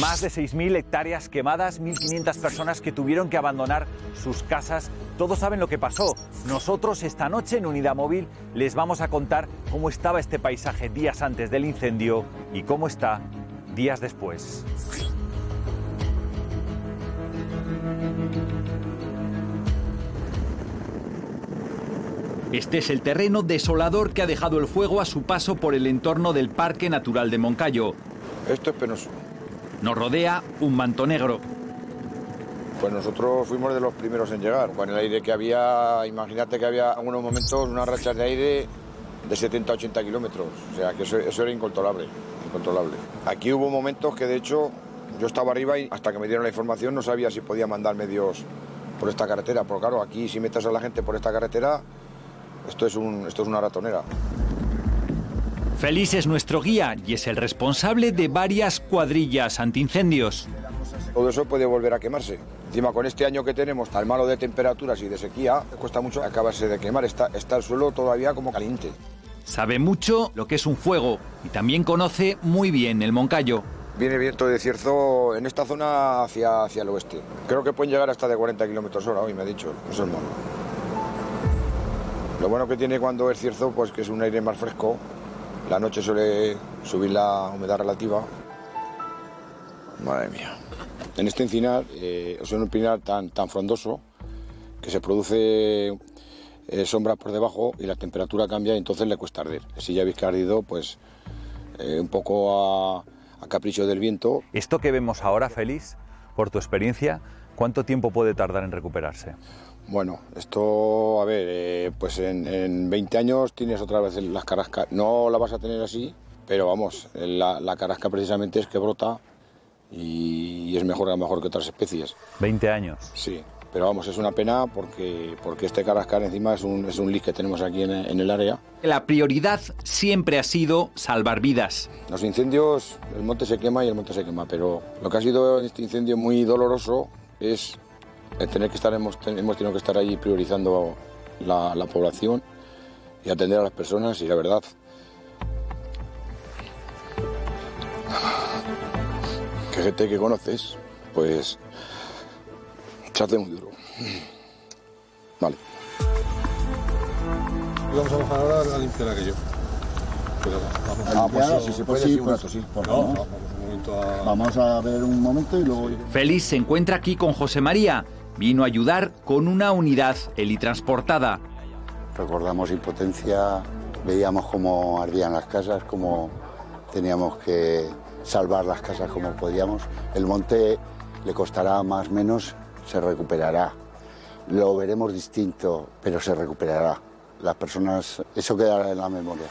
Más de 6.000 hectáreas quemadas, 1.500 personas que tuvieron que abandonar sus casas. Todos saben lo que pasó. Nosotros esta noche en Unidad Móvil les vamos a contar cómo estaba este paisaje días antes del incendio y cómo está días después. Este es el terreno desolador que ha dejado el fuego a su paso por el entorno del Parque Natural de Moncayo. Esto es penoso. Nos rodea un manto negro. Pues nosotros fuimos de los primeros en llegar. Con el aire que había, imagínate que había en algunos momentos unas rachas de aire de 70 80 kilómetros. O sea, que eso, eso era incontrolable, incontrolable. Aquí hubo momentos que de hecho yo estaba arriba y hasta que me dieron la información no sabía si podía mandar medios por esta carretera. Porque claro, aquí si metes a la gente por esta carretera, esto es, un, esto es una ratonera. Félix es nuestro guía y es el responsable de varias cuadrillas antiincendios. Todo eso puede volver a quemarse. Encima con este año que tenemos tan malo de temperaturas y de sequía, cuesta mucho acabarse de quemar. Está, está el suelo todavía como caliente. Sabe mucho lo que es un fuego y también conoce muy bien el Moncayo. Viene viento de cierzo en esta zona hacia, hacia el oeste. Creo que pueden llegar hasta de 40 kilómetros hora hoy, me ha dicho. Eso es malo. Lo bueno que tiene cuando es cierzo, pues que es un aire más fresco. La noche suele subir la humedad relativa. Madre mía. En este encinar, eh, es un encinar tan, tan frondoso que se produce eh, sombra por debajo y la temperatura cambia y entonces le cuesta arder. Si ya habéis ardido, pues eh, un poco a, a capricho del viento. Esto que vemos ahora, Félix, por tu experiencia, ¿cuánto tiempo puede tardar en recuperarse? Bueno, esto, a ver, eh, pues en, en 20 años tienes otra vez las carrascas. No la vas a tener así, pero vamos, la, la carrasca precisamente es que brota y, y es mejor, a lo mejor que otras especies. 20 años. Sí, pero vamos, es una pena porque, porque este carrascar encima es un, es un lis que tenemos aquí en, en el área. La prioridad siempre ha sido salvar vidas. Los incendios, el monte se quema y el monte se quema, pero lo que ha sido en este incendio muy doloroso es el tener que estar, hemos, hemos tenido que estar allí priorizando la, la población y atender a las personas y la verdad. Que gente que conoces, pues se hace muy duro. Vale. Vamos a bajar ahora a limpiar aquello. Pero vamos Ah, pues sí, sí, se puede, sí, un rato, sí. No, vamos un a... Vamos a ver un momento y luego... Félix se encuentra aquí con José María. Vino a ayudar con una unidad helitransportada. Recordamos impotencia, veíamos cómo ardían las casas, cómo teníamos que salvar las casas como podíamos. El monte le costará más o menos, se recuperará. Lo veremos distinto, pero se recuperará. Las personas, eso quedará en la memoria.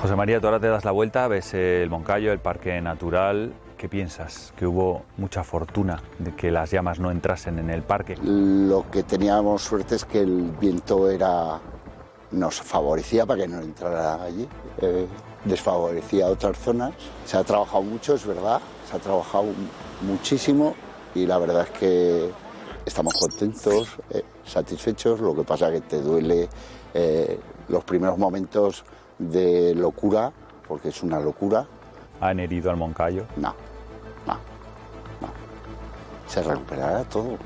José María, tú ahora te das la vuelta, ves el Moncayo, el Parque Natural. ¿Qué piensas? Que hubo mucha fortuna de que las llamas no entrasen en el parque. Lo que teníamos suerte es que el viento era nos favorecía para que no entrara allí, eh, desfavorecía otras zonas. Se ha trabajado mucho, es verdad, se ha trabajado muchísimo y la verdad es que estamos contentos, eh, satisfechos. Lo que pasa es que te duele eh, los primeros momentos de locura, porque es una locura. ¿Han herido al Moncayo? No. Se recuperará todo.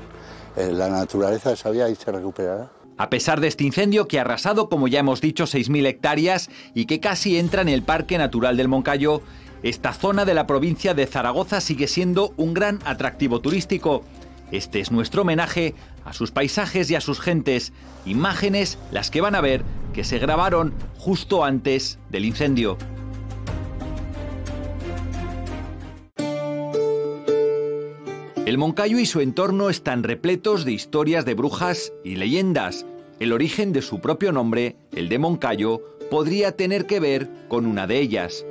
Eh, la naturaleza es sabia y se recuperará. A pesar de este incendio que ha arrasado, como ya hemos dicho, 6.000 hectáreas y que casi entra en el Parque Natural del Moncayo, esta zona de la provincia de Zaragoza sigue siendo un gran atractivo turístico. Este es nuestro homenaje a sus paisajes y a sus gentes, imágenes las que van a ver que se grabaron justo antes del incendio. El Moncayo y su entorno están repletos de historias de brujas y leyendas. El origen de su propio nombre, el de Moncayo, podría tener que ver con una de ellas.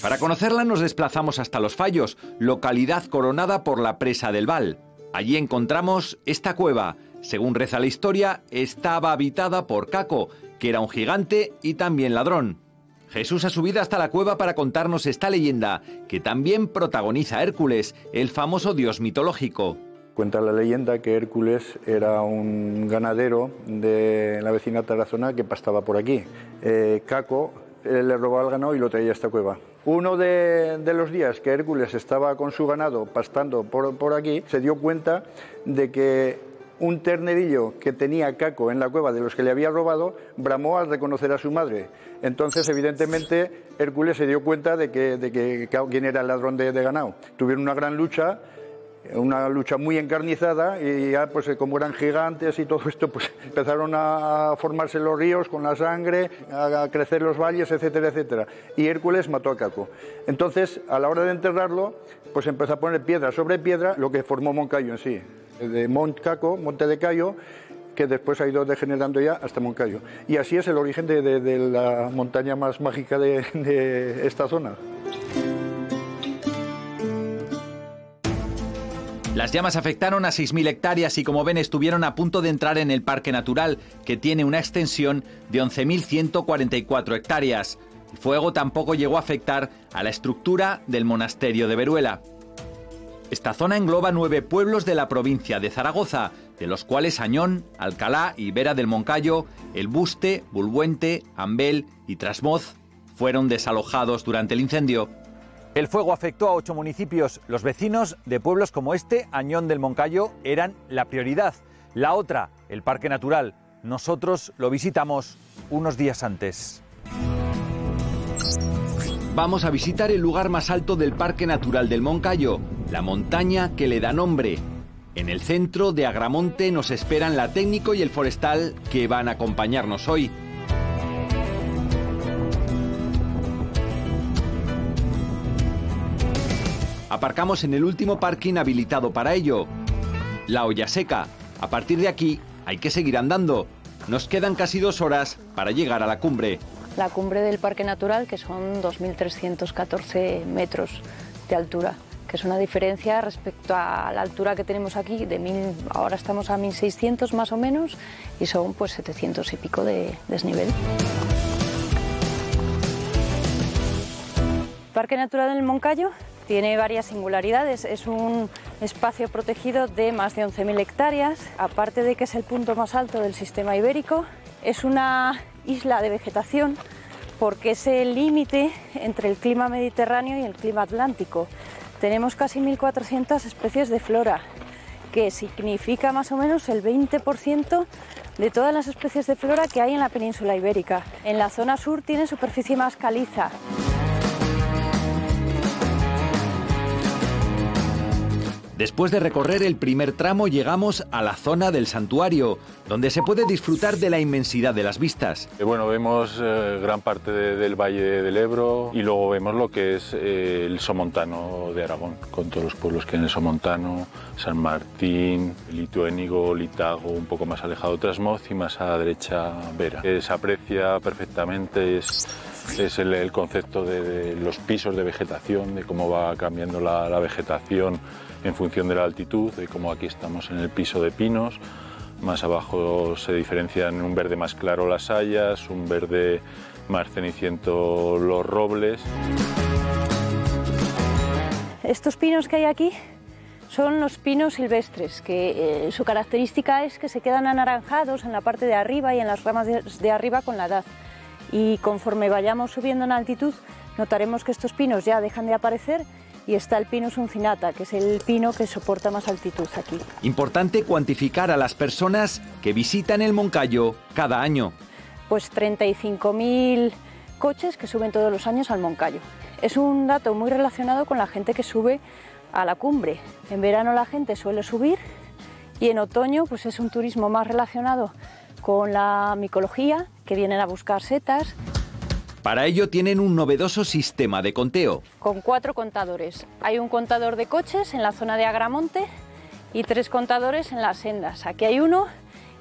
Para conocerla nos desplazamos hasta Los Fallos, localidad coronada por la presa del Val. Allí encontramos esta cueva. Según reza la historia, estaba habitada por Caco, que era un gigante y también ladrón. Jesús ha subido hasta la cueva para contarnos esta leyenda, que también protagoniza Hércules, el famoso dios mitológico. Cuenta la leyenda que Hércules era un ganadero de la vecina Tarazona que pastaba por aquí. Eh, Caco eh, le robaba el ganado y lo traía a esta cueva. Uno de, los días que Hércules estaba con su ganado pastando por, por aquí, se dio cuenta de que un ternerillo que tenía Caco en la cueva de los que le había robado bramó al reconocer a su madre. Entonces, evidentemente, Hércules se dio cuenta de que, de que quién era el ladrón de, de ganado. Tuvieron una gran lucha una lucha muy encarnizada y ya pues como eran gigantes y todo esto pues empezaron a formarse los ríos con la sangre, a crecer los valles, etcétera, etcétera. Y Hércules mató a Caco. Entonces, a la hora de enterrarlo, pues empezó a poner piedra sobre piedra, lo que formó Moncayo en sí. De Mont Caco, Monte de Cayo, que después ha ido degenerando ya hasta Moncayo. Y así es el origen de, la montaña más mágica de esta zona. Las llamas afectaron a 6.000 hectáreas y como ven estuvieron a punto de entrar en el parque natural, que tiene una extensión de 11.144 hectáreas. El fuego tampoco llegó a afectar a la estructura del monasterio de Veruela. Esta zona engloba nueve pueblos de la provincia de Zaragoza, de los cuales Añón, Alcalá y Vera del Moncayo, El Buste, Bulbuente, Ambel y Trasmoz fueron desalojados durante el incendio. El fuego afectó a ocho municipios. Los vecinos de pueblos como este, Añón del Moncayo, eran la prioridad. La otra, el Parque Natural. Nosotros lo visitamos unos días antes. Vamos a visitar el lugar más alto del Parque Natural del Moncayo, la montaña que le da nombre. En el centro de Agramonte nos esperan la técnico y el forestal que van a acompañarnos hoy. Aparcamos en el último parking habilitado para ello, la olla seca. A partir de aquí hay que seguir andando. Nos quedan casi dos horas para llegar a la cumbre. La cumbre del Parque Natural, que son 2.314 metros de altura, que es una diferencia respecto a la altura que tenemos aquí, de mil, ahora estamos a 1.600 más o menos, y son pues 700 y pico de desnivel. Parque Natural del Moncayo tiene varias singularidades. Es un espacio protegido de más de 11.000 hectáreas. Aparte de que es el punto más alto del sistema ibérico, es una isla de vegetación porque es el límite entre el clima mediterráneo y el clima atlántico. Tenemos casi 1.400 especies de flora, que significa más o menos el 20% de todas las especies de flora que hay en la península ibérica. En la zona sur tiene superficie más caliza. Después de recorrer el primer tramo llegamos a la zona del santuario, donde se puede disfrutar de la inmensidad de las vistas. Eh, bueno, vemos eh, gran parte del Valle del Ebro y luego vemos lo que es eh, el Somontano de Aragón, con todos los pueblos que hay en el Somontano, San Martín, Lituénigo, Litago, un poco más alejado Trasmoz y más a la derecha Vera. se aprecia perfectamente, es, el, concepto de, los pisos de vegetación, de cómo va cambiando la vegetación en función de la altitud, de como aquí estamos en el piso de pinos. Más abajo se diferencian un verde más claro las hayas, un verde más ceniciento los robles. Estos pinos que hay aquí son los pinos silvestres, que eh, su característica es que se quedan anaranjados en la parte de arriba y en las ramas de arriba con la edad. Y conforme vayamos subiendo en altitud, notaremos que estos pinos ya dejan de aparecer y está el Pinus uncinata, que es el pino que soporta más altitud aquí. Importante cuantificar a las personas que visitan el Moncayo cada año. Pues 35.000 coches que suben todos los años al Moncayo. Es un dato muy relacionado con la gente que sube a la cumbre. En verano la gente suele subir y en otoño pues es un turismo más relacionado con la micología, que vienen a buscar setas. Para ello tienen un novedoso sistema de conteo. Con cuatro contadores. Hay un contador de coches en la zona de Agramonte y tres contadores en las sendas. Aquí hay uno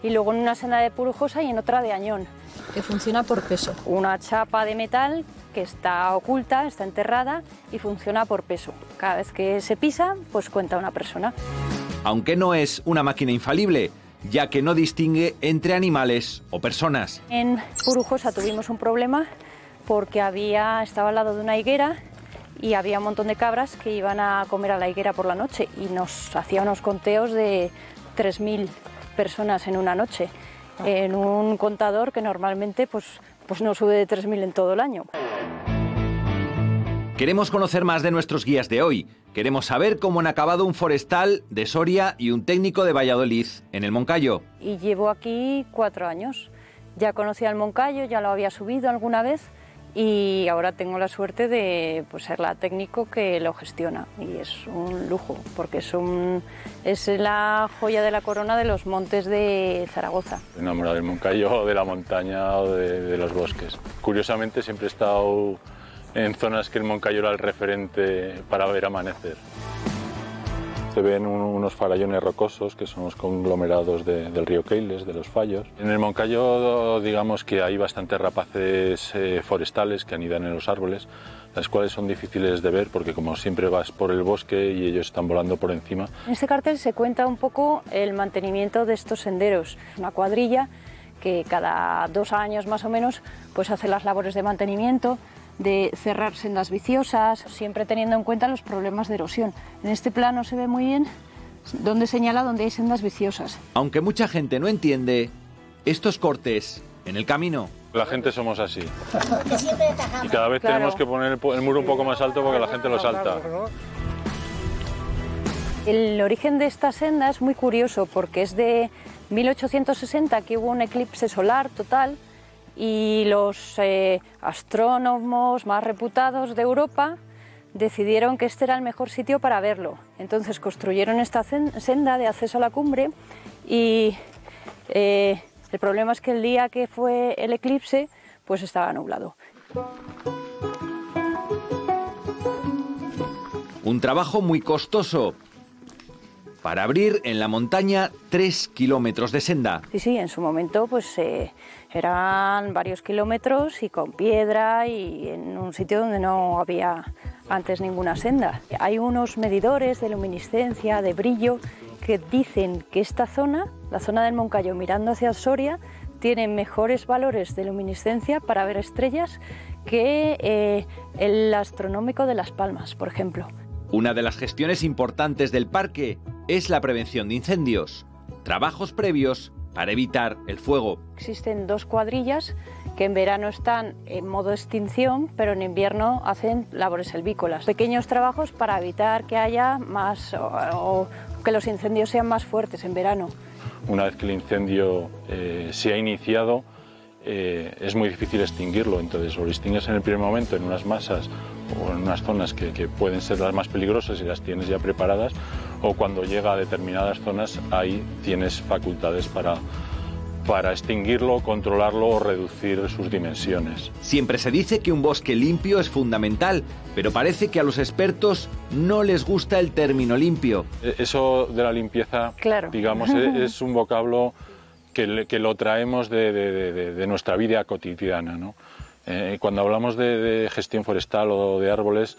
y luego en una senda de Purujosa y en otra de Añón. Que funciona por peso. Una chapa de metal que está oculta, está enterrada y funciona por peso. Cada vez que se pisa, pues cuenta una persona. Aunque no es una máquina infalible, ya que no distingue entre animales o personas. En Purujosa tuvimos un problema porque había, estaba al lado de una higuera y había un montón de cabras que iban a comer a la higuera por la noche y nos hacía unos conteos de 3.000 personas en una noche en un contador que normalmente pues pues no sube de 3.000 en todo el año. Queremos conocer más de nuestros guías de hoy. Queremos saber cómo han acabado un forestal de Soria y un técnico de Valladolid en el Moncayo. Y llevo aquí cuatro años. Ya conocía el Moncayo, ya lo había subido alguna vez y ahora tengo la suerte de pues, ser la técnico que lo gestiona y es un lujo porque es, un, es la joya de la corona de los montes de Zaragoza. Enamorado del Moncayo, de la montaña o de, de los bosques. Curiosamente siempre he estado en zonas que el Moncayo era el referente para ver amanecer. Se ven un- unos farallones rocosos que son los conglomerados de- del río Keiles, de los fallos. En el Moncayo digamos que hay bastantes rapaces eh, forestales que anidan en los árboles, las cuales son difíciles de ver porque como siempre vas por el bosque y ellos están volando por encima, En este cartel se cuenta un poco el mantenimiento de estos senderos. Una cuadrilla que cada dos años más o menos pues hace las labores de mantenimiento, de cerrar sendas viciosas, siempre teniendo en cuenta los problemas de erosión. En este plano se ve muy bien donde señala donde hay sendas viciosas. Aunque mucha gente no entiende, estos cortes en el camino la gente somos así. Y cada vez Claro. tenemos que poner el, muro un poco más alto porque la gente lo salta. El origen de esta senda es muy curioso porque es de 1860 que hubo un eclipse solar total y los eh, astrónomos más reputados de Europa decidieron que este era el mejor sitio para verlo. Entonces construyeron esta senda de acceso a la cumbre y eh, el problema es que el día que fue el eclipse pues estaba nublado. Un trabajo muy costoso para abrir en la montaña 3 kilómetros de senda. Sí, sí, en su momento pues eh, eran varios kilómetros y con piedra y en un sitio donde no había antes ninguna senda. Hay unos medidores de luminiscencia, de brillo, que dicen que esta zona, la zona del Moncayo mirando hacia Soria, tiene mejores valores de luminiscencia para ver estrellas que eh, el astronómico de Las Palmas, por ejemplo. Una de las gestiones importantes del parque es la prevención de incendios. Trabajos previos para evitar el fuego. Existen dos cuadrillas que en verano están en modo extinción, pero en invierno hacen labores helvícolas. Pequeños trabajos para evitar que haya más o, o que los incendios sean más fuertes en verano. Una vez que el incendio eh, se ha iniciado, eh, es muy difícil extinguirlo. Entonces, o lo extingues en el primer momento en unas masas o en unas zonas que, que pueden ser las más peligrosas y las tienes ya preparadas, o cuando llega a determinadas zonas, ahí tienes facultades para, para extinguirlo, controlarlo o reducir sus dimensiones. Siempre se dice que un bosque limpio es fundamental, pero parece que a los expertos no les gusta el término limpio. E- Eso de la limpieza, Claro. digamos, e- es un vocablo que, le- que lo traemos de, de- de- de- de nuestra vida cotidiana. ¿no? Eh, cuando hablamos de, gestión forestal o de árboles,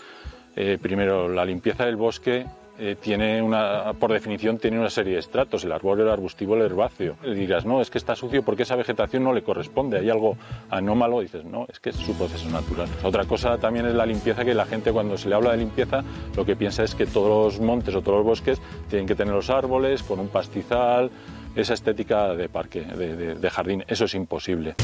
eh, primero, la limpieza del bosque eh, tiene una, por definición, tiene una serie de estratos, el arbóreo, el arbustivo, el herbáceo. Le dirás, no, es que está sucio porque esa vegetación no le corresponde, hay algo anómalo, dices, no, es que es su proceso natural. Otra cosa también es la limpieza, que la gente cuando se le habla de limpieza, lo que piensa es que todos los montes o todos los bosques tienen que tener los árboles con un pastizal, esa estética de parque, de- de jardín. Eso es imposible.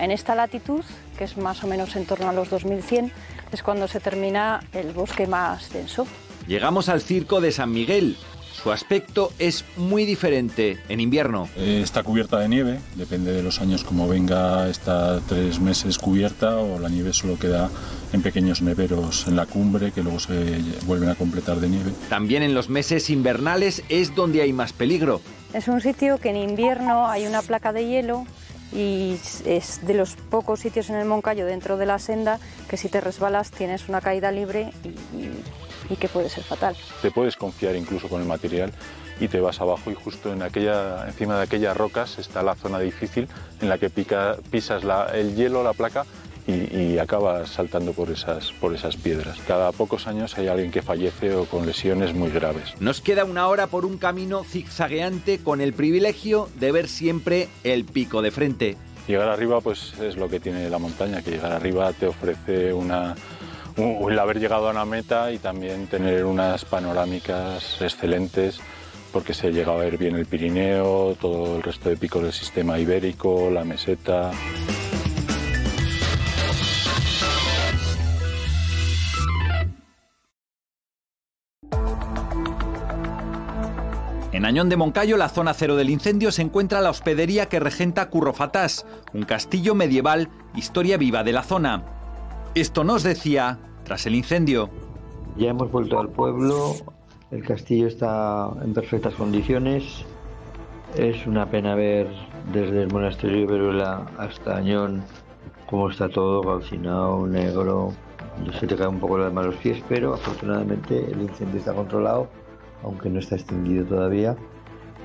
En esta latitud, que es más o menos en torno a los 2100, es cuando se termina el bosque más denso. Llegamos al circo de San Miguel. Su aspecto es muy diferente en invierno. Eh, Está cubierta de nieve, depende de los años como venga, está tres meses cubierta o la nieve solo queda en pequeños neveros en la cumbre que luego se vuelven a completar de nieve. También en los meses invernales es donde hay más peligro. Es un sitio que en invierno hay una placa de hielo y es de los pocos sitios en el Moncayo dentro de la senda que si te resbalas tienes una caída libre y, y- que puede ser fatal. Te puedes confiar incluso con el material y te vas abajo y justo en aquella, encima de aquellas rocas está la zona difícil en la que pica- pisas la- el hielo, la placa y, y acabas saltando por esas, por esas piedras. Cada pocos años hay alguien que fallece o con lesiones muy graves. Nos queda una hora por un camino zigzagueante con el privilegio de ver siempre el pico de frente. Llegar arriba pues es lo que tiene la montaña, que llegar arriba te ofrece una, un- el haber llegado a una meta y también tener unas panorámicas excelentes porque se ha llegado a ver bien el Pirineo, todo el resto de picos del sistema ibérico, la meseta. En Añón de Moncayo, la zona cero del incendio, se encuentra la hospedería que regenta Curro Fatás, un castillo medieval, historia viva de la zona. Esto nos decía tras el incendio. Ya hemos vuelto al pueblo, el castillo está en perfectas condiciones. Es una pena ver desde el monasterio de Veruela hasta Añón cómo está todo calcinado, negro. Se te cae un poco la de los pies, pero afortunadamente el incendio está controlado aunque no está extinguido todavía,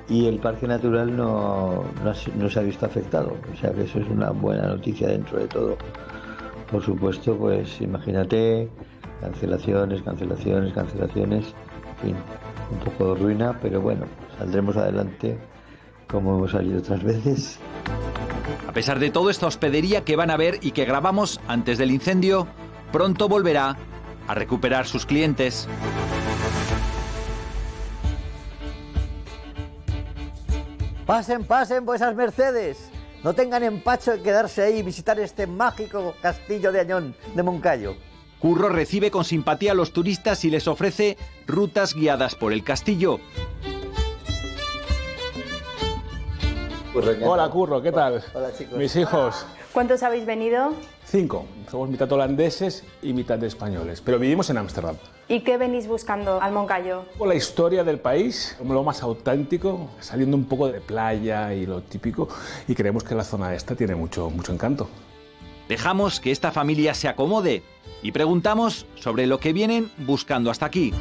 y el parque natural no, no, se ha visto afectado, o sea que eso es una buena noticia dentro de todo. Por supuesto, pues imagínate cancelaciones, cancelaciones, cancelaciones, en fin, un poco de ruina, pero bueno, saldremos adelante como hemos salido otras veces. A pesar de todo, esta hospedería que van a ver y que grabamos antes del incendio, pronto volverá a recuperar sus clientes. Pasen, pasen vuesas mercedes. No tengan empacho en quedarse ahí y visitar este mágico castillo de Añón de Moncayo. Curro recibe con simpatía a los turistas y les ofrece rutas guiadas por el castillo. Hola Curro, ¿qué tal? Hola chicos. Mis hijos. ¿Cuántos habéis venido? Cinco. Somos mitad holandeses y mitad españoles, pero vivimos en Ámsterdam. ¿Y qué venís buscando al Moncayo? La historia del país, como lo más auténtico, saliendo un poco de playa y lo típico, y creemos que la zona esta tiene mucho, mucho encanto. Dejamos que esta familia se acomode y preguntamos sobre lo que vienen buscando hasta aquí.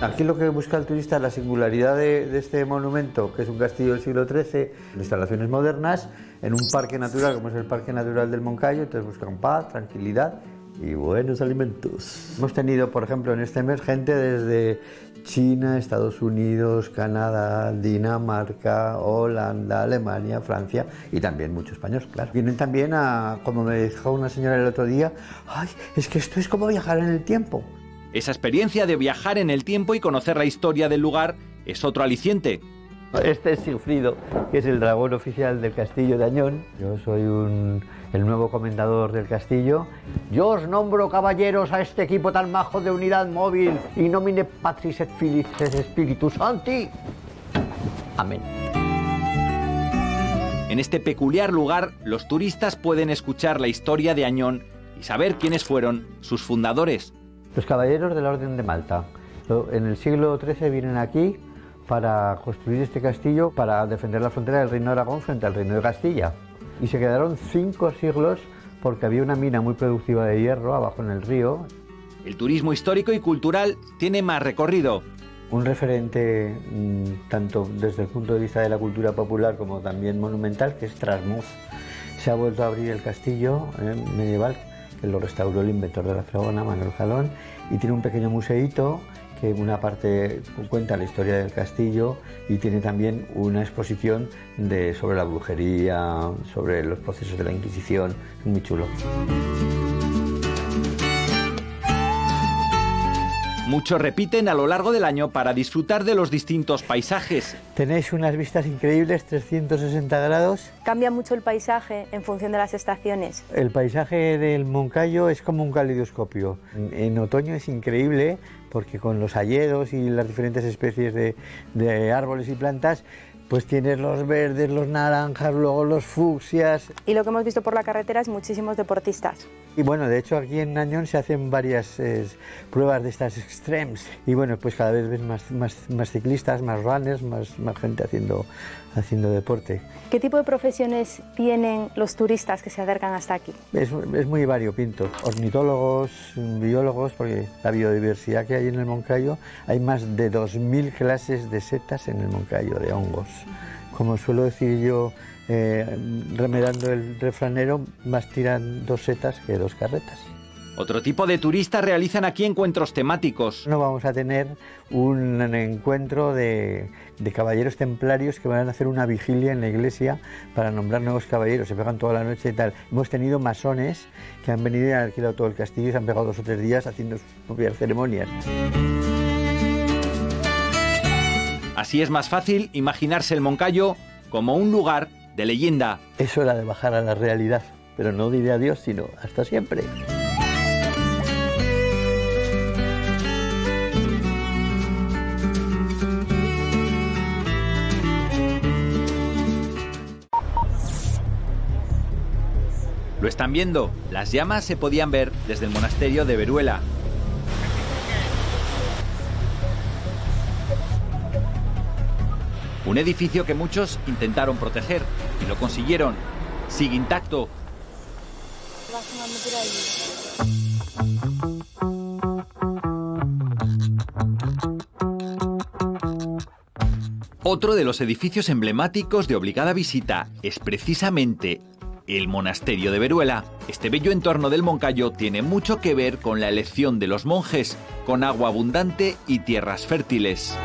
Aquí lo que busca el turista es la singularidad de, este monumento, que es un castillo del siglo XIII, instalaciones modernas, en un parque natural como es el Parque Natural del Moncayo, entonces buscan paz, tranquilidad y buenos alimentos. Hemos tenido, por ejemplo, en este mes gente desde China, Estados Unidos, Canadá, Dinamarca, Holanda, Alemania, Francia y también mucho español, claro. Vienen también a, como me dijo una señora el otro día, ay, es que esto es como viajar en el tiempo. Esa experiencia de viajar en el tiempo y conocer la historia del lugar es otro aliciente. Este es Sigfrido, que es el dragón oficial del castillo de Añón. Yo soy el nuevo comendador del castillo. Yo os nombro caballeros a este equipo tan majo de unidad móvil y nomine Patris et Filii et Spiritus Santi. Amén. En este peculiar lugar, los turistas pueden escuchar la historia de Añón y saber quiénes fueron sus fundadores. Los caballeros de la Orden de Malta. En el siglo XIII vienen aquí para construir este castillo para defender la frontera del Reino de Aragón frente al Reino de Castilla. Y se quedaron cinco siglos porque había una mina muy productiva de hierro abajo en el río. El turismo histórico y cultural tiene más recorrido. Un referente mm, tanto desde el punto de vista de la cultura popular como también monumental, que es Trasmoz. Se ha vuelto a abrir el castillo eh, medieval que lo restauró el inventor de la fregona, Manuel Jalón, y tiene un pequeño museíto que una parte cuenta la historia del castillo y tiene también una exposición de, sobre la brujería, sobre los procesos de la Inquisición, muy chulo. Muchos repiten a lo largo del año para disfrutar de los distintos paisajes. Tenéis unas vistas increíbles, 360 grados. Cambia mucho el paisaje en función de las estaciones. El paisaje del Moncayo es como un calidoscopio. En, otoño es increíble porque con los hayedos y las diferentes especies de, de árboles y plantas pues tienes los verdes, los naranjas, luego los fucsias. Y lo que hemos visto por la carretera es muchísimos deportistas. Y bueno, de hecho aquí en Nañón se hacen varias eh, pruebas de estas extremes. Y bueno, pues cada vez ves más, más, ciclistas, más runners, más, más gente haciendo, haciendo deporte. ¿Qué tipo de profesiones tienen los turistas que se acercan hasta aquí? Es, es muy variopinto. Ornitólogos, biólogos, porque la biodiversidad que hay en el Moncayo, hay más de 2.000 clases de setas en el Moncayo, de hongos. Como suelo decir yo, eh, remedando el refranero, más tiran dos setas que dos carretas. Otro tipo de turistas realizan aquí encuentros temáticos. No vamos a tener un encuentro de, caballeros templarios que van a hacer una vigilia en la iglesia para nombrar nuevos caballeros. Se pegan toda la noche y tal. Hemos tenido masones que han venido y han alquilado todo el castillo y se han pegado dos o tres días haciendo sus propias ceremonias. Así es más fácil imaginarse el Moncayo como un lugar de leyenda. Es hora de bajar a la realidad, pero no diré adiós, sino hasta siempre. Lo están viendo, las llamas se podían ver desde el monasterio de Veruela. Un edificio que muchos intentaron proteger y lo consiguieron. Sigue intacto. Otro de los edificios emblemáticos de obligada visita es precisamente el monasterio de Veruela. Este bello entorno del Moncayo tiene mucho que ver con la elección de los monjes, con agua abundante y tierras fértiles.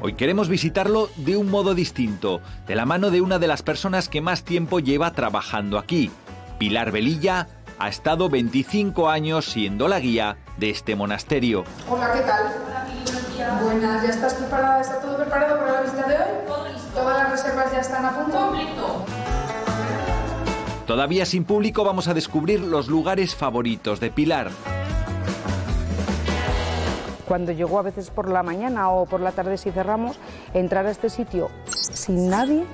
Hoy queremos visitarlo de un modo distinto, de la mano de una de las personas que más tiempo lleva trabajando aquí. Pilar Velilla ha estado 25 años siendo la guía de este monasterio. Hola, ¿qué tal? Buenas, ¿ya estás preparada? ¿Está todo preparado para la visita de hoy? ¿Todas las reservas ya están a punto? Todavía sin público vamos a descubrir los lugares favoritos de Pilar. Cuando llegó a veces por la mañana o por la tarde si cerramos, entrar a este sitio sin nadie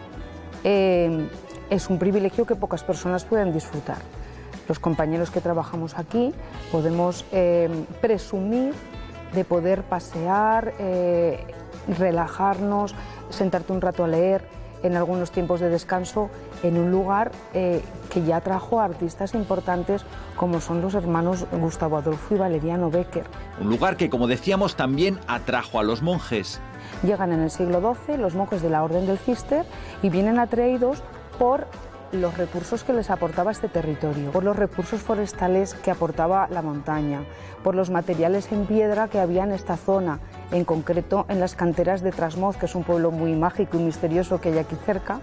eh, es un privilegio que pocas personas pueden disfrutar. Los compañeros que trabajamos aquí podemos eh, presumir de poder pasear, eh, relajarnos, sentarte un rato a leer en algunos tiempos de descanso en un lugar eh, que ya trajo a artistas importantes como son los hermanos Gustavo Adolfo y Valeriano Becker. Un lugar que, como decíamos, también atrajo a los monjes. Llegan en el siglo XII los monjes de la Orden del Cister y vienen atraídos por los recursos que les aportaba este territorio, por los recursos forestales que aportaba la montaña, por los materiales en piedra que había en esta zona, en concreto en las canteras de Trasmoz, que es un pueblo muy mágico y misterioso que hay aquí cerca,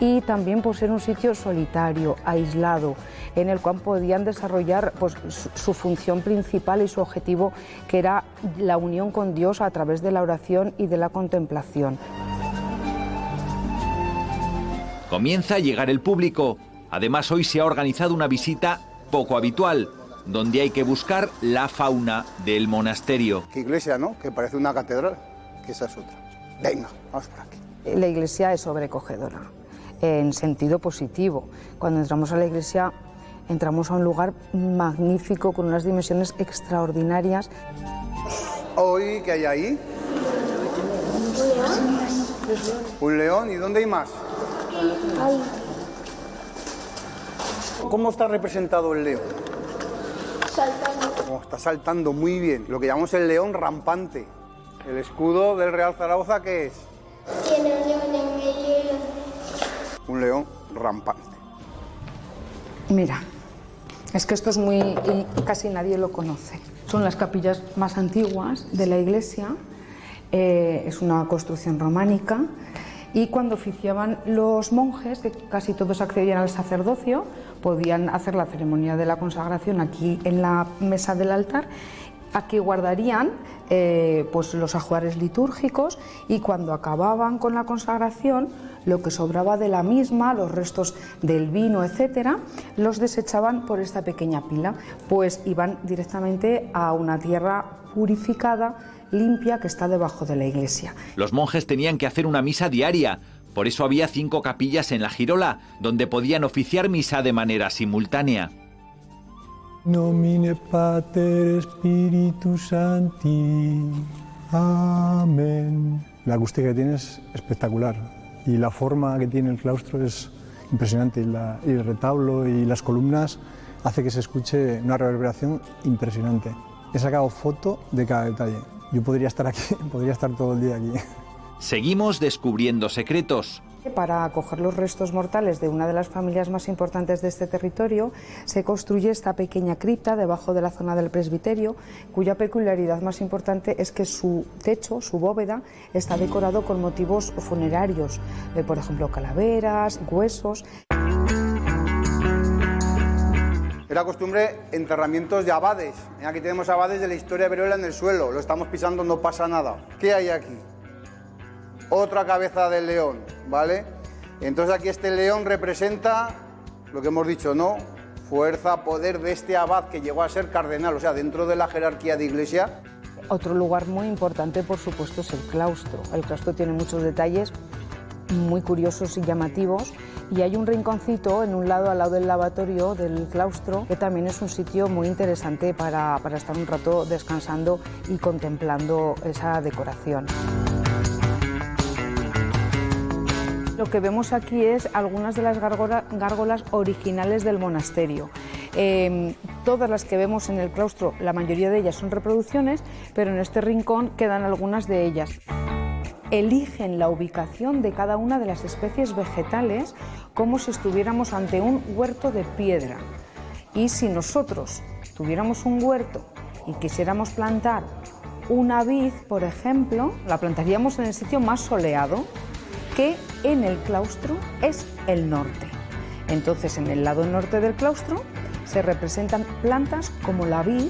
y también por ser un sitio solitario, aislado, en el cual podían desarrollar pues, su función principal y su objetivo, que era la unión con Dios a través de la oración y de la contemplación. Comienza a llegar el público. Además, hoy se ha organizado una visita poco habitual, donde hay que buscar la fauna del monasterio. Qué iglesia, ¿no? Que parece una catedral, que esa es otra. Venga, vamos por aquí. La iglesia es sobrecogedora, en sentido positivo. Cuando entramos a la iglesia, entramos a un lugar magnífico, con unas dimensiones extraordinarias. Hoy, ¿qué hay ahí? Un león, ¿y dónde hay más? ¿Cómo está representado el león? Saltando. está saltando muy bien. Lo que llamamos el león rampante. El escudo del Real Zaragoza, ¿qué es? Tiene un león en medio. Un león rampante. Mira, es que esto es muy. y casi nadie lo conoce. Son las capillas más antiguas de la iglesia. Eh, es una construcción románica y cuando oficiaban los monjes, que casi todos accedían al sacerdocio, podían hacer la ceremonia de la consagración aquí en la mesa del altar. Aquí guardarían eh, pues los ajuares litúrgicos y cuando acababan con la consagración, lo que sobraba de la misma, los restos del vino, etcétera, los desechaban por esta pequeña pila, pues iban directamente a una tierra purificada limpia que está debajo de la iglesia. Los monjes tenían que hacer una misa diaria, por eso había cinco capillas en la girola, donde podían oficiar misa de manera simultánea. Nomine Pater Spiritus Santi. Amén. La acústica que tiene es espectacular y la forma que tiene el claustro es impresionante. Y, la- y el retablo y las columnas hace que se escuche una reverberación impresionante. He sacado foto de cada detalle. Yo podría estar aquí, podría estar todo el día aquí. Seguimos descubriendo secretos. Para acoger los restos mortales de una de las familias más importantes de este territorio, se construye esta pequeña cripta debajo de la zona del presbiterio, cuya peculiaridad más importante es que su techo, su bóveda, está decorado con motivos funerarios, por ejemplo, calaveras, huesos. Era costumbre enterramientos de abades. Aquí tenemos abades de la historia de Veruela en el suelo. Lo estamos pisando, no pasa nada. ¿Qué hay aquí? Otra cabeza del león, ¿vale? Entonces aquí este león representa lo que hemos dicho, ¿no? Fuerza, poder de este abad que llegó a ser cardenal, o sea, dentro de la jerarquía de iglesia. Otro lugar muy importante, por supuesto, es el claustro. El claustro tiene muchos detalles muy curiosos y llamativos y hay un rinconcito en un lado al lado del lavatorio del claustro que también es un sitio muy interesante para, estar un rato descansando y contemplando esa decoración. Lo que vemos aquí es algunas de las gárgola- gárgolas originales del monasterio. Eh, todas las que vemos en el claustro, la mayoría de ellas son reproducciones, pero en este rincón quedan algunas de ellas. Eligen la ubicación de cada una de las especies vegetales como si estuviéramos ante un huerto de piedra. Y si nosotros tuviéramos un huerto y quisiéramos plantar una vid, por ejemplo, la plantaríamos en el sitio más soleado, que en el claustro es el norte. Entonces, en el lado norte del claustro se representan plantas como la vid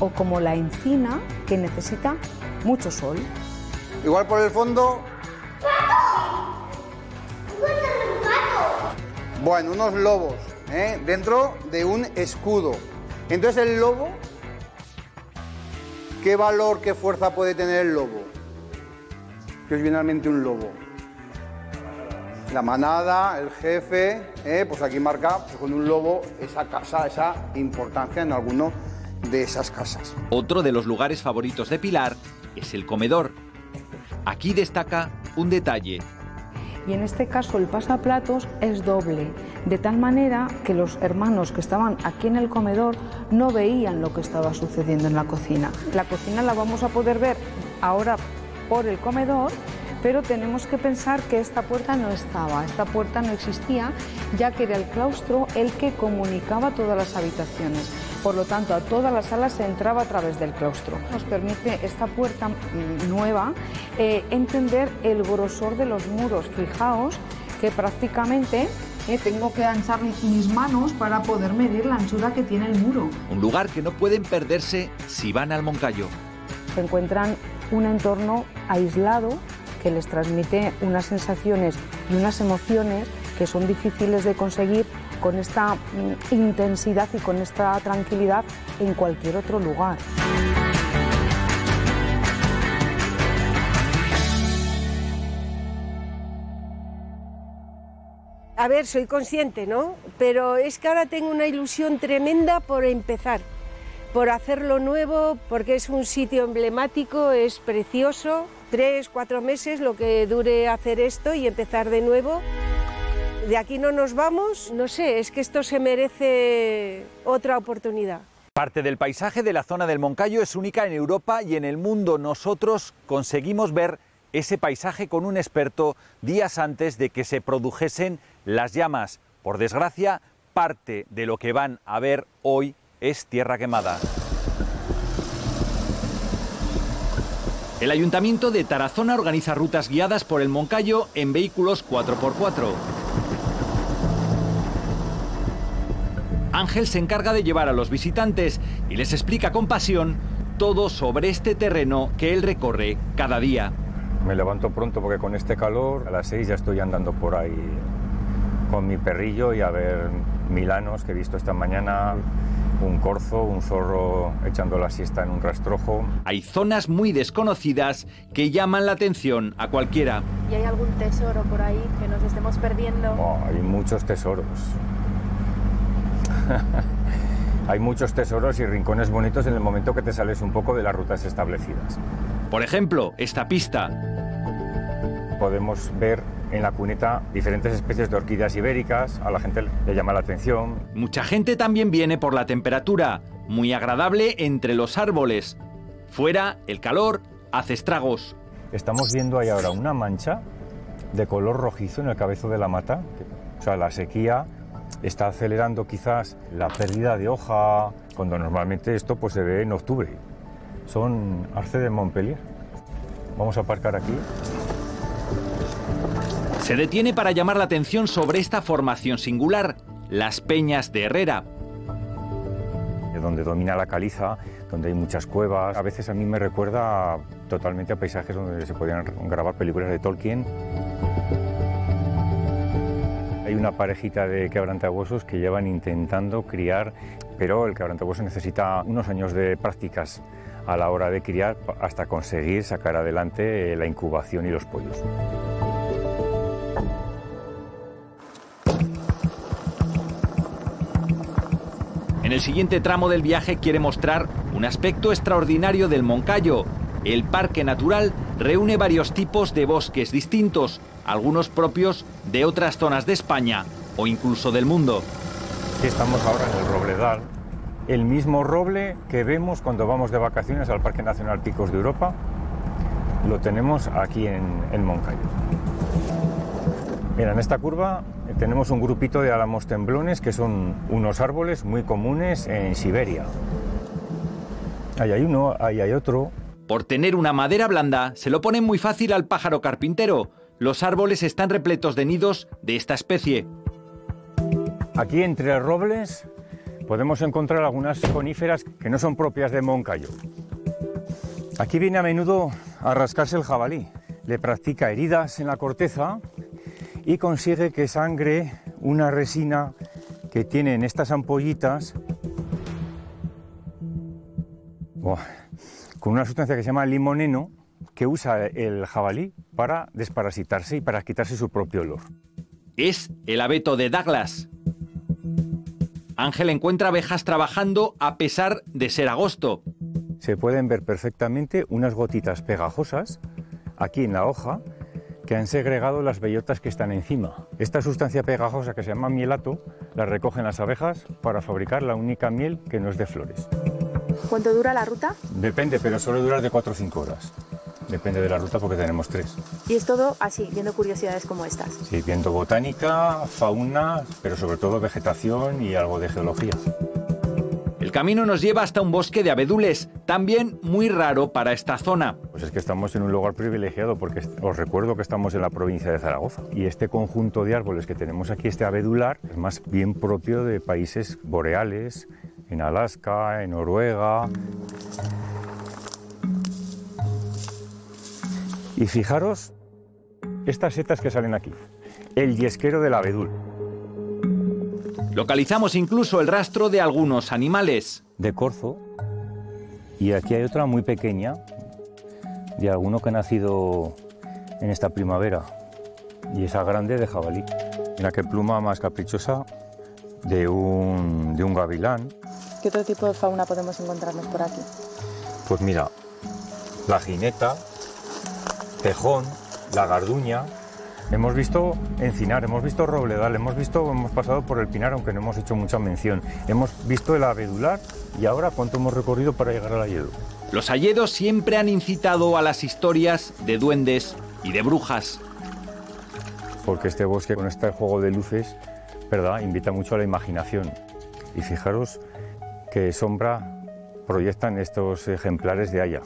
o como la encina que necesita mucho sol. Igual por el fondo. Bueno, unos lobos, ¿eh? dentro de un escudo. Entonces el lobo, ¿qué valor, qué fuerza puede tener el lobo? Que es finalmente un lobo. La manada, el jefe, ¿eh? pues aquí marca pues, con un lobo esa casa, esa importancia en alguno de esas casas. Otro de los lugares favoritos de Pilar es el comedor. Aquí destaca un detalle. Y en este caso el pasaplatos es doble, de tal manera que los hermanos que estaban aquí en el comedor no veían lo que estaba sucediendo en la cocina. La cocina la vamos a poder ver ahora por el comedor, pero tenemos que pensar que esta puerta no estaba, esta puerta no existía, ya que era el claustro el que comunicaba todas las habitaciones. Por lo tanto, a todas las salas se entraba a través del claustro. Nos permite esta puerta mm, nueva eh, entender el grosor de los muros. Fijaos que prácticamente eh, tengo que anchar mis manos para poder medir la anchura que tiene el muro. Un lugar que no pueden perderse si van al Moncayo. Se encuentran un entorno aislado que les transmite unas sensaciones y unas emociones que son difíciles de conseguir con esta mm, intensidad y con esta tranquilidad en cualquier otro lugar. A ver, soy consciente, ¿no? Pero es que ahora tengo una ilusión tremenda por empezar, por hacerlo nuevo, porque es un sitio emblemático, es precioso. Tres, cuatro meses lo que dure hacer esto y empezar de nuevo. De aquí no nos vamos, no sé, es que esto se merece otra oportunidad. Parte del paisaje de la zona del Moncayo es única en Europa y en el mundo. Nosotros conseguimos ver ese paisaje con un experto días antes de que se produjesen las llamas. Por desgracia, parte de lo que van a ver hoy es tierra quemada. El Ayuntamiento de Tarazona organiza rutas guiadas por el Moncayo en vehículos 4x4. Ángel se encarga de llevar a los visitantes y les explica con pasión todo sobre este terreno que él recorre cada día. Me levanto pronto porque con este calor a las 6 ya estoy andando por ahí con mi perrillo y a ver milanos que he visto esta mañana, un corzo, un zorro echando la siesta en un rastrojo. Hay zonas muy desconocidas que llaman la atención a cualquiera. ¿Y hay algún tesoro por ahí que nos estemos perdiendo? Oh, hay muchos tesoros. hay muchos tesoros y rincones bonitos en el momento que te sales un poco de las rutas establecidas. Por ejemplo, esta pista. Podemos ver en la cuneta diferentes especies de orquídeas ibéricas, a la gente le llama la atención. Mucha gente también viene por la temperatura, muy agradable entre los árboles. Fuera, el calor hace estragos. Estamos viendo ahí ahora una mancha de color rojizo en el cabezo de la mata. O sea, la sequía está acelerando quizás la pérdida de hoja, cuando normalmente esto pues, se ve en octubre. Son arce de Montpellier. Vamos a aparcar aquí. Se detiene para llamar la atención sobre esta formación singular, las peñas de Herrera. donde domina la caliza, donde hay muchas cuevas. A veces a mí me recuerda totalmente a paisajes donde se podían grabar películas de Tolkien. Hay una parejita de quebrantahuesos que llevan intentando criar, pero el quebrantahuesos necesita unos años de prácticas a la hora de criar hasta conseguir sacar adelante la incubación y los pollos. En el siguiente tramo del viaje quiere mostrar un aspecto extraordinario del Moncayo. El parque natural reúne varios tipos de bosques distintos, algunos propios de otras zonas de España o incluso del mundo. Estamos ahora en el Robledal, el mismo roble que vemos cuando vamos de vacaciones al Parque Nacional Picos de Europa, lo tenemos aquí en, en Moncayo. Mira, en esta curva tenemos un grupito de álamos temblones que son unos árboles muy comunes en Siberia. Ahí hay uno, ahí hay otro. Por tener una madera blanda, se lo pone muy fácil al pájaro carpintero. Los árboles están repletos de nidos de esta especie. Aquí entre robles podemos encontrar algunas coníferas que no son propias de Moncayo. Aquí viene a menudo a rascarse el jabalí. Le practica heridas en la corteza y consigue que sangre una resina que tienen estas ampollitas con una sustancia que se llama limoneno que usa el jabalí para desparasitarse y para quitarse su propio olor. Es el abeto de Douglas. Ángel encuentra abejas trabajando a pesar de ser agosto. Se pueden ver perfectamente unas gotitas pegajosas aquí en la hoja que han segregado las bellotas que están encima. Esta sustancia pegajosa que se llama mielato la recogen las abejas para fabricar la única miel que no es de flores. ¿Cuánto dura la ruta? Depende, pero suele durar de 4 o 5 horas. Depende de la ruta porque tenemos tres. Y es todo así, viendo curiosidades como estas. Sí, viendo botánica, fauna, pero sobre todo vegetación y algo de geología. El camino nos lleva hasta un bosque de abedules, también muy raro para esta zona. Pues es que estamos en un lugar privilegiado porque os recuerdo que estamos en la provincia de Zaragoza y este conjunto de árboles que tenemos aquí, este abedular, es más bien propio de países boreales, en Alaska, en Noruega. Y fijaros estas setas que salen aquí, el yesquero del abedul. Localizamos incluso el rastro de algunos animales. De corzo. Y aquí hay otra muy pequeña, de alguno que ha nacido en esta primavera. Y esa grande de jabalí. Mira qué pluma más caprichosa de un, de un gavilán. ¿Qué otro tipo de fauna podemos encontrarnos por aquí? Pues mira, la jineta, tejón, la garduña. Hemos visto encinar, hemos visto robledal, hemos visto, hemos pasado por el pinar, aunque no hemos hecho mucha mención. Hemos visto el abedular y ahora cuánto hemos recorrido para llegar al ayedo. Los ayedos siempre han incitado a las historias de duendes y de brujas. Porque este bosque con este juego de luces, ¿verdad? Invita mucho a la imaginación. Y fijaros qué sombra proyectan estos ejemplares de haya.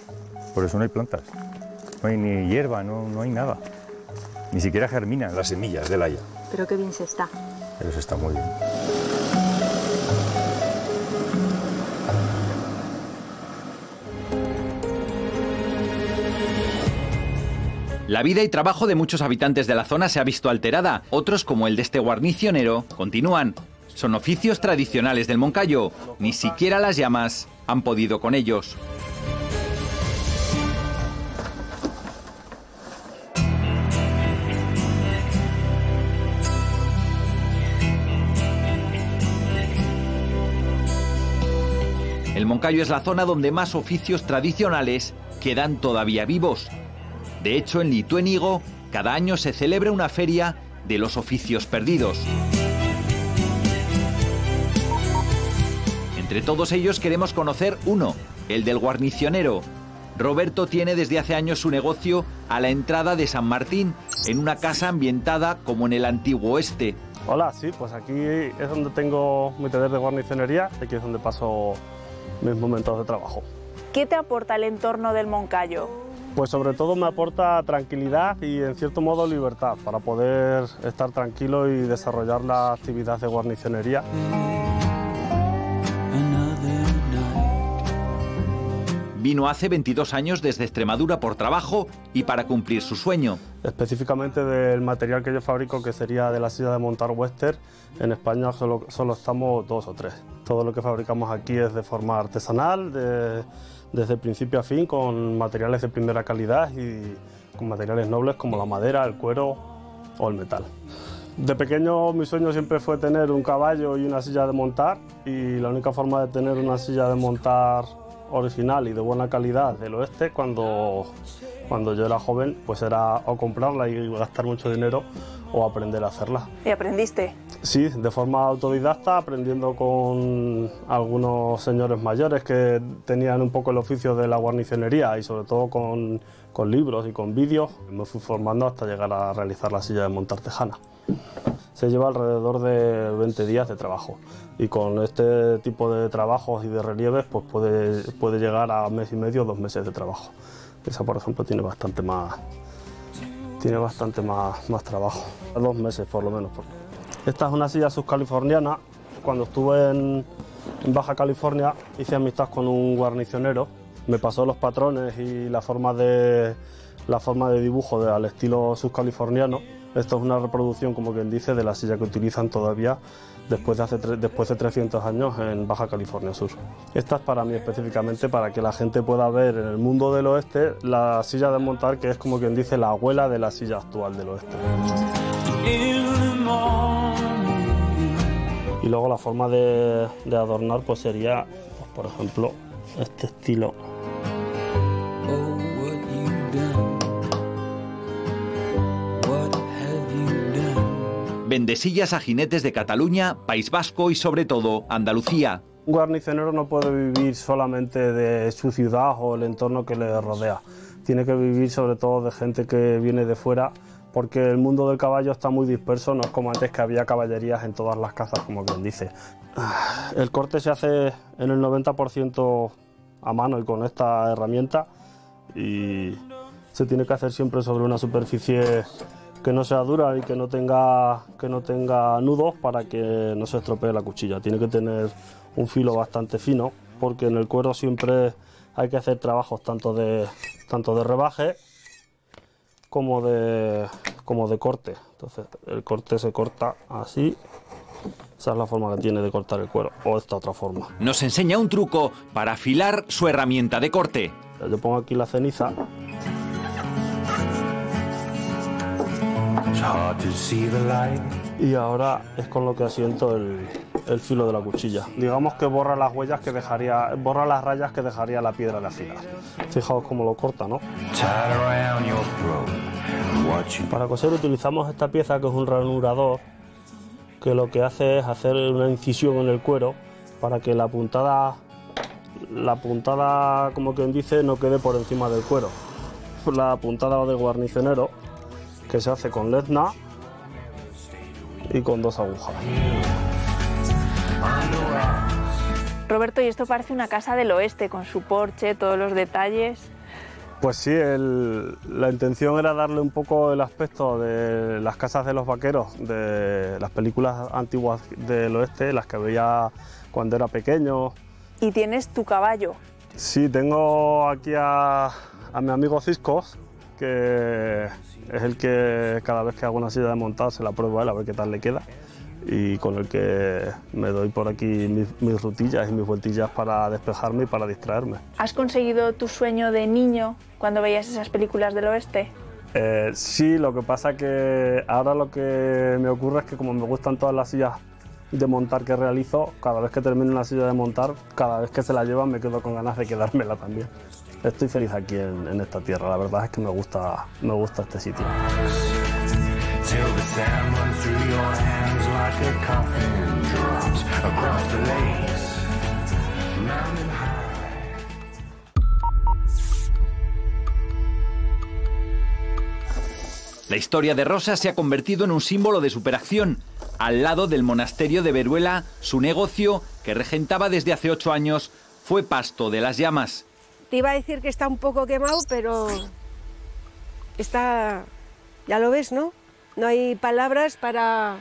Por eso no hay plantas. No hay ni hierba, no, no hay nada. Ni siquiera germinan las semillas del haya. Pero qué bien se está. Pero se está muy bien. La vida y trabajo de muchos habitantes de la zona se ha visto alterada. Otros, como el de este guarnicionero, continúan. Son oficios tradicionales del Moncayo. Ni siquiera las llamas han podido con ellos. Moncayo es la zona donde más oficios tradicionales quedan todavía vivos. De hecho, en Lituénigo, cada año se celebra una feria de los oficios perdidos. Entre todos ellos queremos conocer uno, el del guarnicionero. Roberto tiene desde hace años su negocio a la entrada de San Martín, en una casa ambientada como en el antiguo oeste. Hola, sí, pues aquí es donde tengo mi taller de guarnicionería, aquí es donde paso mis momentos de trabajo. ¿Qué te aporta el entorno del Moncayo? Pues sobre todo me aporta tranquilidad y en cierto modo libertad para poder estar tranquilo y desarrollar la actividad de guarnicionería. Vino hace 22 años desde Extremadura por trabajo y para cumplir su sueño. Específicamente del material que yo fabrico, que sería de la silla de montar Western, en España solo, solo estamos dos o tres. Todo lo que fabricamos aquí es de forma artesanal, de- desde principio a fin, con materiales de primera calidad y con materiales nobles como la madera, el cuero o el metal. De pequeño mi sueño siempre fue tener un caballo y una silla de montar y la única forma de tener una silla de montar original y de buena calidad del oeste cuando, cuando yo era joven pues era o comprarla y gastar mucho dinero o aprender a hacerla. ¿Y aprendiste? Sí, de forma autodidacta, aprendiendo con algunos señores mayores que tenían un poco el oficio de la guarnicionería y sobre todo con, con libros y con vídeos. Me fui formando hasta llegar a realizar la silla de montar tejana. Se lleva alrededor de 20 días de trabajo y con este tipo de trabajos y de relieves pues puede, puede llegar a mes y medio, dos meses de trabajo. Esa, por ejemplo, tiene bastante más, tiene bastante más, más trabajo. Dos meses por lo menos. Esta es una silla subcaliforniana. Cuando estuve en, Baja California hice amistad con un guarnicionero. Me pasó los patrones y la forma de, la forma de dibujo de- al estilo subcaliforniano. Esto es una reproducción, como quien dice, de la silla que utilizan todavía después de, hace después de 300 años en Baja California Sur. Esta es para mí específicamente para que la gente pueda ver en el mundo del oeste la silla de montar que es como quien dice la abuela de la silla actual del oeste. Y luego la forma de, de adornar pues sería, pues, por ejemplo, este estilo. Vende sillas a jinetes de Cataluña, País Vasco y sobre todo Andalucía. Un guarnicionero no puede vivir solamente de su ciudad o el entorno que le rodea. Tiene que vivir sobre todo de gente que viene de fuera porque el mundo del caballo está muy disperso, no es como antes que había caballerías en todas las casas, como quien dice. El corte se hace en el 90% a mano y con esta herramienta y se tiene que hacer siempre sobre una superficie que no sea dura y que no tenga, que no tenga nudos para que no se estropee la cuchilla. Tiene que tener un filo bastante fino porque en el cuero siempre hay que hacer trabajos tanto de, tanto de rebaje como de, como de corte. Entonces el corte se corta así. Esa es la forma que tiene de cortar el cuero o esta otra forma. Nos enseña un truco para afilar su herramienta de corte. Yo pongo aquí la ceniza y ahora es con lo que asiento el, el filo de la cuchilla. Digamos que borra las huellas que dejaría, borra las rayas que dejaría la piedra de afilar. Fijaos cómo lo corta, ¿no? Para coser utilizamos esta pieza que es un ranurador que lo que hace es hacer una incisión en el cuero para que la puntada, la puntada como quien dice, no quede por encima del cuero. La puntada de guarnicionero que se hace con lezna y con dos agujas. Roberto, y esto parece una casa del oeste, con su porche, todos los detalles. Pues sí, el- la intención era darle un poco el aspecto de las casas de los vaqueros, de las películas antiguas del oeste, las que veía cuando era pequeño. Y tienes tu caballo. Sí, tengo aquí a, a mi amigo Ciscos, que es el que cada vez que hago una silla de montar se la pruebo a él a ver qué tal le queda. Y con el que me doy por aquí mis, mis rutillas y mis vueltillas para despejarme y para distraerme. ¿Has conseguido tu sueño de niño cuando veías esas películas del oeste? Eh, sí, lo que pasa que ahora lo que me ocurre es que como me gustan todas las sillas de montar que realizo, cada vez que termino una silla de montar, cada vez que se la llevan me quedo con ganas de quedármela también. Estoy feliz aquí en, en esta tierra, la verdad es que me gusta, me gusta este sitio. La historia de Rosa se ha convertido en un símbolo de superacción. Al lado del monasterio de Veruela, su negocio, que regentaba desde hace ocho años, fue pasto de las llamas. Te iba a decir que está un poco quemado, pero está, ya lo ves, ¿no? No hay palabras para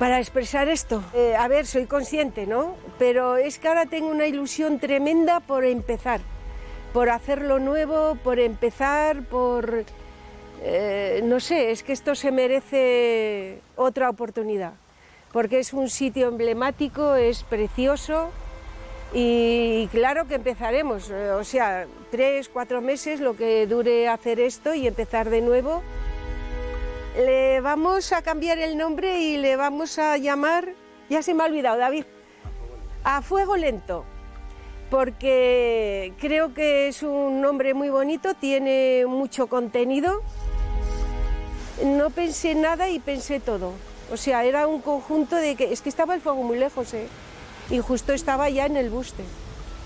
para expresar esto. Eh, a ver, soy consciente, ¿no? Pero es que ahora tengo una ilusión tremenda por empezar, por hacerlo nuevo, por empezar, por... eh, no sé, es que esto se merece otra oportunidad, porque es un sitio emblemático, es precioso y claro que empezaremos, eh, o sea, tres, cuatro meses, lo que dure hacer esto y empezar de nuevo. Le vamos a cambiar el nombre y le vamos a llamar, ya se me ha olvidado, David, a Fuego Lento, porque creo que es un nombre muy bonito, tiene mucho contenido. No pensé nada y pensé todo. O sea, era un conjunto de que es que estaba el fuego muy lejos, ¿eh? Y justo estaba ya en el buste.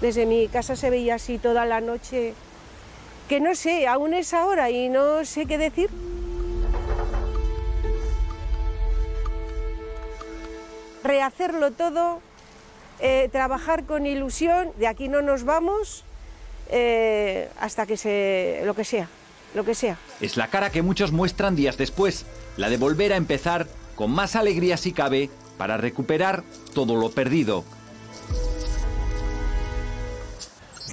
Desde mi casa se veía así toda la noche. Que no sé, aún es ahora y no sé qué decir. Rehacerlo todo, eh, trabajar con ilusión, de aquí no nos vamos eh, hasta que se. lo que sea, lo que sea. Es la cara que muchos muestran días después, la de volver a empezar con más alegría si cabe para recuperar todo lo perdido.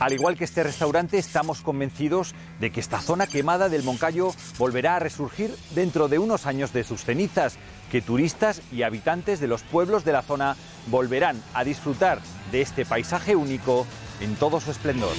Al igual que este restaurante, estamos convencidos de que esta zona quemada del Moncayo volverá a resurgir dentro de unos años de sus cenizas, que turistas y habitantes de los pueblos de la zona volverán a disfrutar de este paisaje único en todo su esplendor.